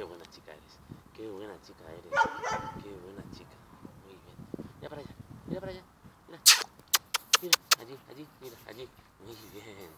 Qué, buena chica eres. Qué buena chica eres. Qué buena chica. Muy bien. Mira para allá. Mira para allá. Mira. Mira. Allí, allí. Mira, allí. Muy bien.